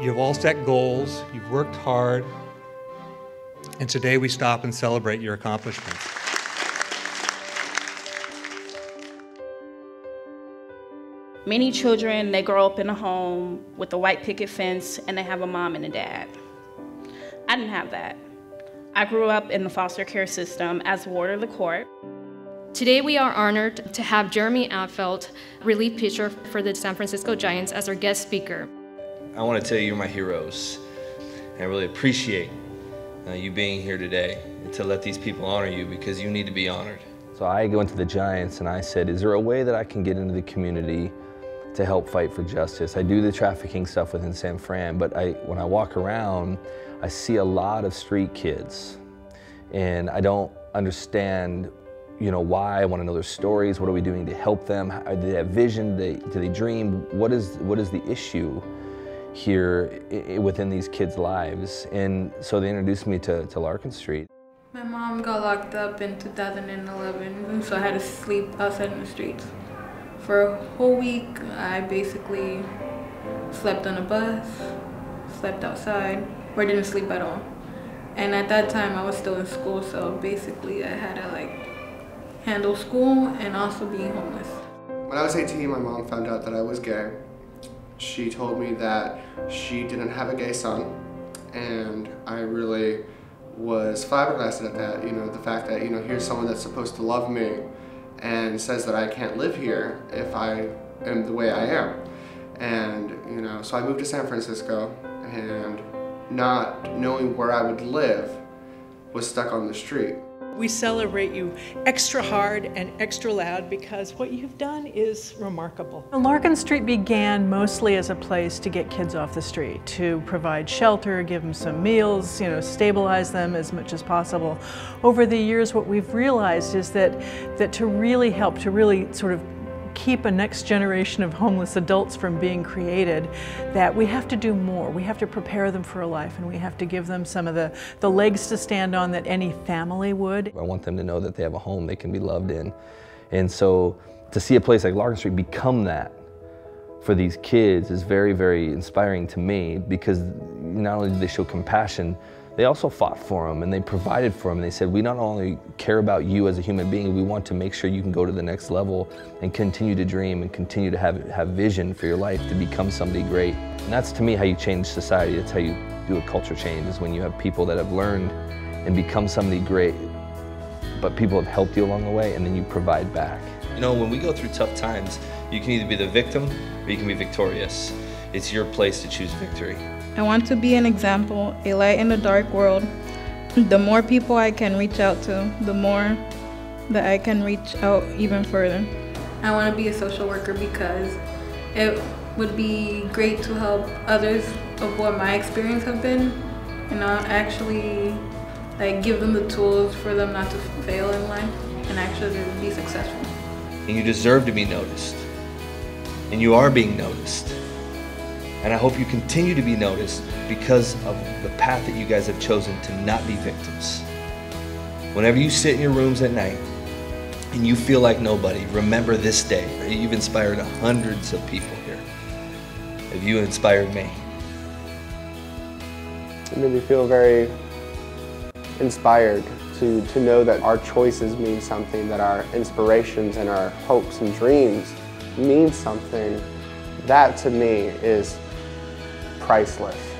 You've all set goals, you've worked hard, and today we stop and celebrate your accomplishments. Many children, they grow up in a home with a white picket fence and they have a mom and a dad. I didn't have that. I grew up in the foster care system as ward of the court. Today we are honored to have Jeremy Affeldt, relief pitcher for the San Francisco Giants, as our guest speaker. I want to tell you you're my heroes. And I really appreciate uh, you being here today to let these people honor you because you need to be honored. So I went to the Giants and I said, is there a way that I can get into the community to help fight for justice? I do the trafficking stuff within San Fran, but I, when I walk around, I see a lot of street kids and I don't understand you know, why, I want to know their stories, what are we doing to help them, do they have vision, do they, do they dream, what is, what is the issue here within these kids' lives? And so they introduced me to, to Larkin Street. My mom got locked up in 2011, so I had to sleep outside in the streets. For a whole week, I basically slept on a bus, slept outside, or didn't sleep at all. And at that time, I was still in school, so basically I had to like handle school and also being homeless. When I was 18, my mom found out that I was gay. She told me that she didn't have a gay son, and I really was flabbergasted at that, you know, the fact that, you know, here's someone that's supposed to love me and says that I can't live here if I am the way I am. And, you know, so I moved to San Francisco and not knowing where I would live was stuck on the street. We celebrate you extra hard and extra loud because what you've done is remarkable. Larkin Street began mostly as a place to get kids off the street, to provide shelter, give them some meals, you know, stabilize them as much as possible. Over the years, what we've realized is that, that to really help, to really sort of keep a next generation of homeless adults from being created, that we have to do more. We have to prepare them for a life and we have to give them some of the, the legs to stand on that any family would. I want them to know that they have a home they can be loved in. And so to see a place like Larkin Street become that for these kids is very, very inspiring to me because not only do they show compassion, they also fought for them and they provided for them. And they said, we not only care about you as a human being, we want to make sure you can go to the next level and continue to dream and continue to have, have vision for your life to become somebody great. And that's to me how you change society. That's how you do a culture change is when you have people that have learned and become somebody great, but people have helped you along the way and then you provide back. You know, when we go through tough times, you can either be the victim or you can be victorious. It's your place to choose victory. I want to be an example, a light in the dark world. The more people I can reach out to, the more that I can reach out even further. I want to be a social worker because it would be great to help others of what my experience have been and not actually like give them the tools for them not to fail in life and actually be successful. And you deserve to be noticed. And you are being noticed. And I hope you continue to be noticed because of the path that you guys have chosen to not be victims. Whenever you sit in your rooms at night and you feel like nobody, remember this day. You've inspired hundreds of people here. Have you inspired me? It made me feel very inspired to, to know that our choices mean something, that our inspirations and our hopes and dreams mean something. That to me is priceless.